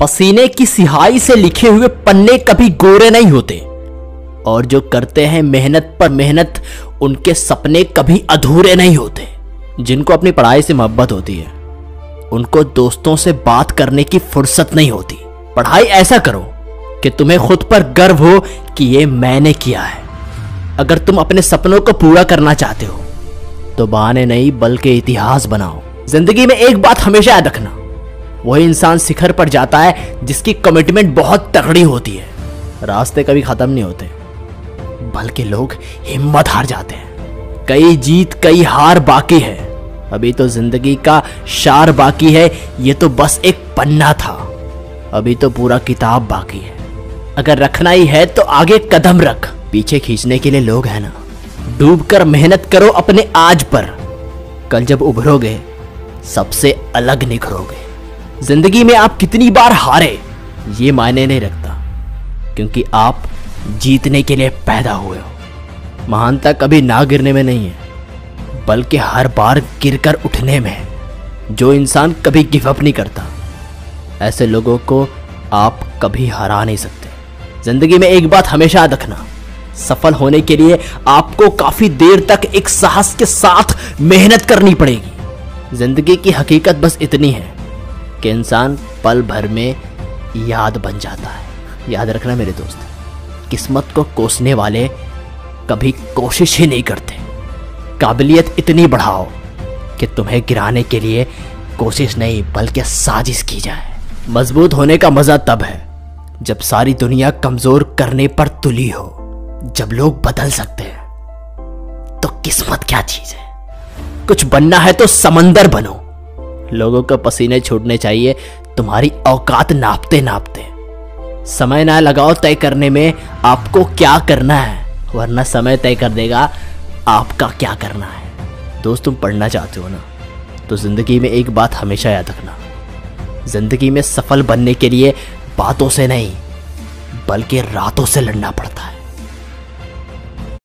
पसीने की सिहाई से लिखे हुए पन्ने कभी गोरे नहीं होते। और जो करते हैं मेहनत पर मेहनत, उनके सपने कभी अधूरे नहीं होते। जिनको अपनी पढ़ाई से मोहब्बत होती है, उनको दोस्तों से बात करने की फुर्सत नहीं होती। पढ़ाई ऐसा करो कि तुम्हें खुद पर गर्व हो कि ये मैंने किया है। अगर तुम अपने सपनों को पूरा करना चाहते हो तो बहाने नहीं, बल्कि इतिहास बनाओ। ज़िंदगी में एक बात हमेशा याद रखना वही इंसान शिखर पर जाता है, जिसकी कमिटमेंट बहुत तगड़ी होती है। रास्ते कभी खत्म नहीं होते, बल्कि लोग हिम्मत हार जाते हैं। कई जीत, कई हार बाकी है। अभी तो ज़िंदगी का शार बाकी है, ये तो बस एक पन्ना था। अभी तो पूरा किताब बाकी है। अगर रखना ही है तो आगे कदम रख। पीछे खींचने के लिए लोग हैं ना। डूब कर मेहनत करो अपने आज पर। कल जब उभरोगे, सबसे अलग निखरोगे। ज़िंदगी में आप कितनी बार हारे, ये मायने नहीं रखता, क्योंकि आप जीतने के लिए पैदा हुए हो। महानता कभी ना गिरने में नहीं है, बल्कि हर बार गिरकर उठने में है, जो इंसान कभी गिव अप नहीं करता। ऐसे लोगों को आप कभी हरा नहीं सकते। ज़िंदगी में एक बात हमेशा रखना, सफल होने के लिए आपको काफ़ी देर तक एक साहस के साथ मेहनत करनी पड़ेगी। ज़िंदगी की हकीकत बस इतनी है कि इंसान पल भर में याद बन जाता है। याद रखना मेरे दोस्त, किस्मत को कोसने वाले कभी कोशिश ही नहीं करते। काबिलियत इतनी बढ़ाओ कि तुम्हें गिराने के लिए कोशिश नहीं, बल्कि साजिश की जाए। मज़बूत होने का मज़ा तब है जब सारी दुनिया कमज़ोर करने पर तुली हो। जब लोग बदल सकते हैं तो किस्मत क्या चीज़ है? कुछ बनना है तो समंदर बनो। लोगों को पसीने छूटने चाहिए। तुम्हारी औकात नापते नापते। समय ना लगाओ तय करने में आपको क्या करना है, वरना समय तय कर देगा आपका क्या करना है। दोस्त, तुम पढ़ना चाहते हो ना? तो ज़िंदगी में एक बात हमेशा याद रखना। ज़िंदगी में सफल बनने के लिए बातों से नहीं, बल्कि रातों से लड़ना पड़ता है।